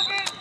Movement!